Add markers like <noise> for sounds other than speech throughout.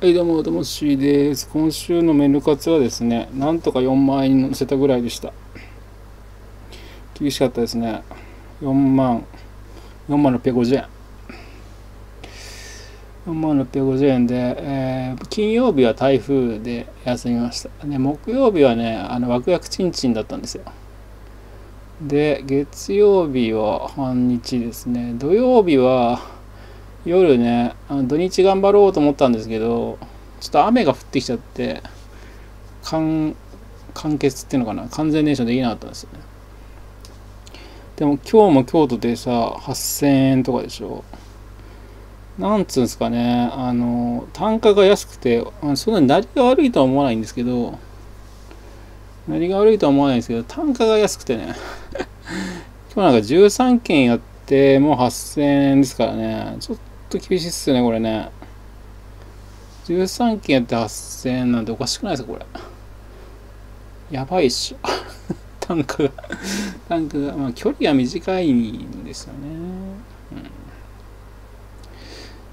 はい、どうも、どうも、しーです。今週のメルカツはですね、なんとか4万円乗せたぐらいでした。厳しかったですね。4万、4万650円。4万650円で、えー金曜日は台風で休みました。で、木曜日はね、あの、枠薬ちんちんだったんですよ。で、月曜日は半日ですね。土曜日は、夜ねあの土日頑張ろうと思ったんですけどちょっと雨が降ってきちゃって完完結っていうのかな完全燃焼できなかったんですよね。でも今日も京都でさ8000円とかでしょ。なんつうんですかねあの単価が安くてそんなに何が悪いとは思わないんですけど何が悪いとは思わないんですけど単価が安くてね <laughs> 今日なんか13件やってもう8000円ですからねちょっと厳しいっすよねこれね。13件やって8000円なんておかしくないですかこれ。やばいっしょ。<laughs> 単価が。単価が。まあ距離が短いんですよね、うん、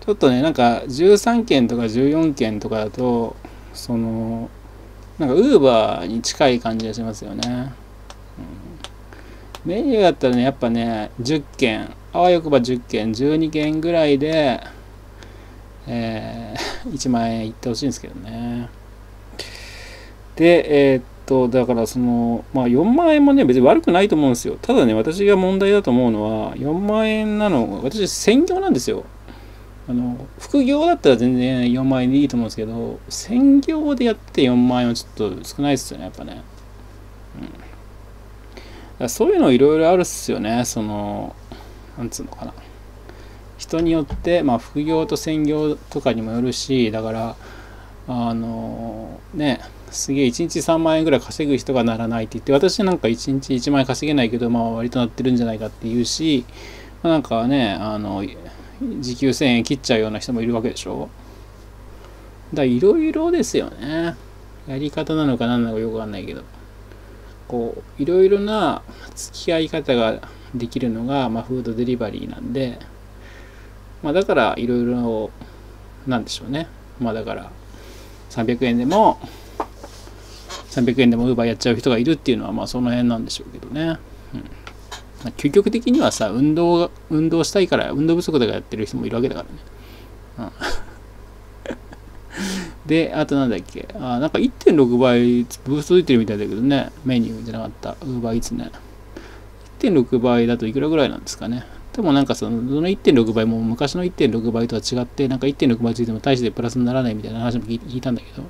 ちょっとねなんか13件とか14件とかだとそのなんかウーバーに近い感じがしますよね、うん、メニューだったらねやっぱね10件あわよくば10件12件ぐらいで、えー、<laughs> 1万円いってほしいんですけどね。でえーっとだからそのまあ4万円もね別に悪くないと思うんですよ。ただね私が問題だと思うのは4万円なの私専業なんですよ。あの副業だったら全然4万円でいいと思うんですけど専業でやって4万円はちょっと少ないですよねやっぱね、うん、そういうのいろいろあるっすよねそのなんつうのかな。人によってまあ副業と専業とかにもよるしだからあのねすげえ1日3万円ぐらい稼ぐ人がならないって言って私なんか1日1万円稼げないけどまあ割となってるんじゃないかっていうし、まあ、なんかねあの時給1000円切っちゃうような人もいるわけでしょ。だいろいろですよね。やり方なのか何なのかよくわかんないけど。こういろいろな付き合い方ができるのが、まあ、フードデリバリーなんで、まあ、だからいろいろなんでしょうね。まあだから300円でも300円でもウーバーやっちゃう人がいるっていうのはまあその辺なんでしょうけどね、うん。まあ、究極的にはさ運動運動したいから運動不足だからやってる人もいるわけだからね、うん、<laughs> であとなんだっけ。あなんか1.6倍ブースト出てるみたいだけどね。メニューじゃなかった。ウーバーイーツね。1.6倍だといくらぐらいなんですかね。でもなんかそのその1.6倍も昔の1.6倍とは違ってなんか1.6倍ついても大してプラスにならないみたいな話も聞いたんだけど。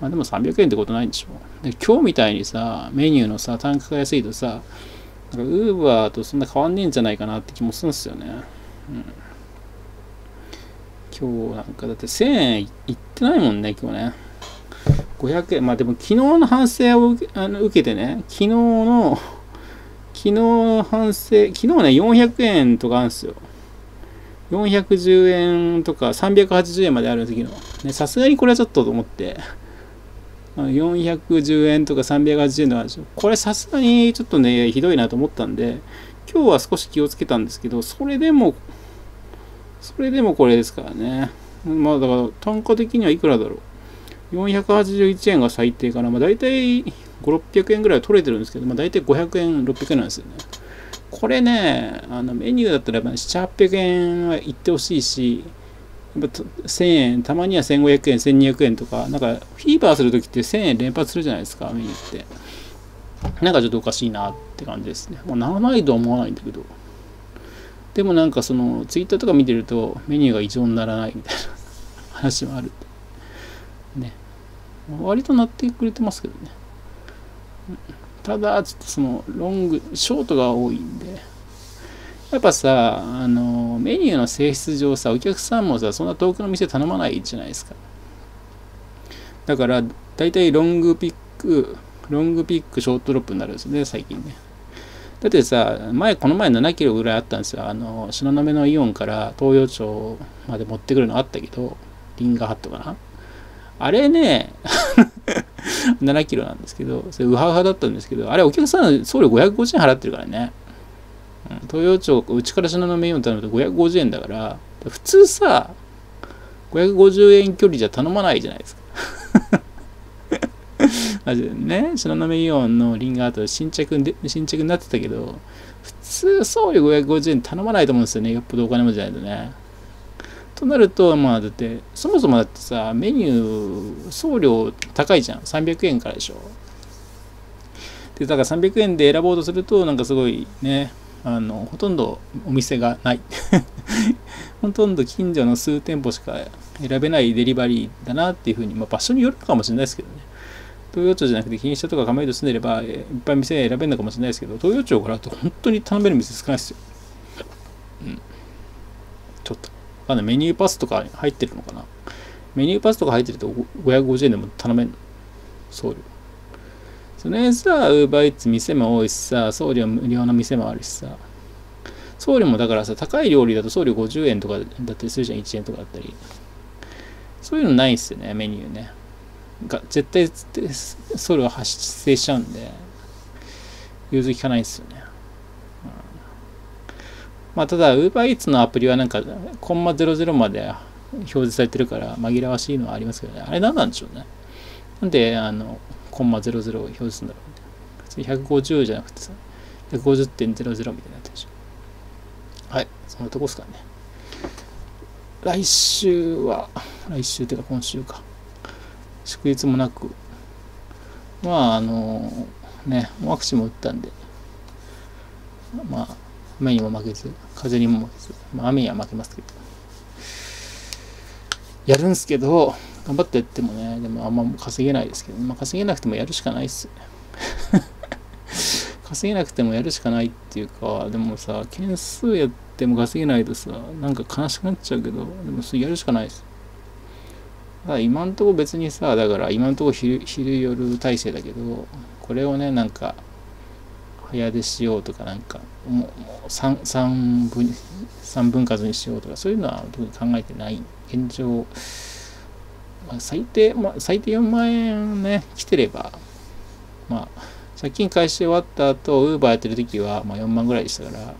まあでも300円ってことないんでしょ。で今日みたいにさメニューのさ単価が安いとさなんかウーバーとそんな変わんねえんじゃないかなって気もするんですよね、うん、今日なんかだって1000円いってないもんね今日ね。500円。まあでも昨日の反省を受けあの受けてね昨日の昨日反省、昨日ね、400円とかあるんですよ。410円とか380円まであるんですけど、ね、さすがにこれはちょっとと思って、410円とか380円とか。これさすがにちょっとね、ひどいなと思ったんで、今日は少し気をつけたんですけど、それでも、それでもこれですからね。まあだから単価的にはいくらだろう。481円が最低かな。まあ大体5、600円ぐらい取れてるんですけど、まあ、大体500円、600円なんですよね。これね、あのメニューだったら700800円はいってほしいし、やっぱ1000円、たまには1500円、1200円とか、なんかフィーバーするときって1000円連発するじゃないですか、メニューって。なんかちょっとおかしいなって感じですね。もうならないとは思わないんだけど。でもなんかそのツイッターとか見てるとメニューが異常にならないみたいな話もある。ね。割となってくれてますけどね。ただちょっとそのロングショートが多いんで。やっぱさあのメニューの性質上さお客さんもさそんな遠くの店頼まないじゃないですか。だから大体ロングピックロングピックショートロップになるんですね最近ね。だってさ前この前7キロぐらいあったんですよ。あの東雲のイオンから東洋町まで持ってくるのあったけどリンガーハットかな。あれね7キロなんですけど、それウハウハだったんですけど、あれお客さん送料550円払ってるからね。うん、東洋町、うちから品のメイン頼むと550円だから、普通さ、550円距離じゃ頼まないじゃないですか。マジでね、東雲イオンのリンガート新着で新着になってたけど、普通送料550円頼まないと思うんですよね。よっぽどお金持ちじゃないとね。となると、まあだって、そもそもだってさ、メニュー、送料高いじゃん。300円からでしょ。で、だから300円で選ぼうとすると、なんかすごいね、あの、ほとんどお店がない。<laughs> ほとんど近所の数店舗しか選べないデリバリーだなっていうふうに、まあ場所によるかもしれないですけどね。東洋町じゃなくて錦糸とか亀戸住んでれば、いっぱい店選べるのかもしれないですけど、東洋町からだと本当に頼める店少ないですよ。うん。かんない。メニューパスとか入ってるのかな？メニューパスとか入ってると550円でも頼めるの。送料。それさ、ウーバーイーツ店も多いしさ、送料無料の店もあるしさ。送料もだからさ、高い料理だと送料50円とかだったりするじゃん、1円とかだったり。そういうのないっすよね、メニューね。が絶対それは発生しちゃうんで融通きかないですよね、まあただ UberEats のアプリはなんかコンマ00まで表示されてるから紛らわしいのはありますけどね。あれ何なんでしょうね。なんであのコンマ00を表示するんだろうね150じゃなくてさ150.00みたいになってるでしょ。はいそんなとこですかね。来週は来週っていうか今週か。祝日もなく、まあ、あの、ね、ワクチンも打ったんで、まあ、雨にも負けず、風にも負けず、まあ、雨には負けますけど、やるんすけど、頑張ってやってもね、でもあんま稼げないですけど、まあ、稼げなくてもやるしかないっすね。<laughs> 稼げなくてもやるしかないっていうか、でもさ、件数やっても稼げないとさ、なんか悲しくなっちゃうけど、でもそれやるしかないです。だ今んとこ別にさ、だから今んとこ昼昼夜体制だけど、これをね、なんか、早出しようとか、なんか、もう3、3分、3分割にしようとか、そういうのは特に考えてない。現状、まあ、最低、まあ、最低4万円ね、来てれば、まあ、借金返し終わった後、ウーバーやってる時は、まあ、4万ぐらいでしたから、ま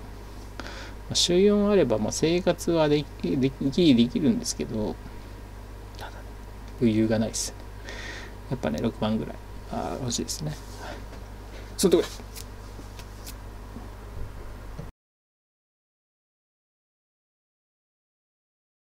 あ、週4あれば、まあ、生活はできできできるんですけど、余裕がないです。やっぱね、6万ぐらい、あ欲しいですね。そのとこ